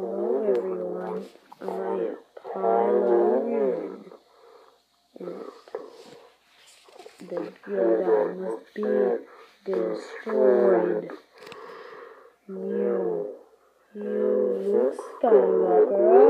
Hello everyone, I am Kylo Ren. And the Jedi must be destroyed. You, you Skywalker,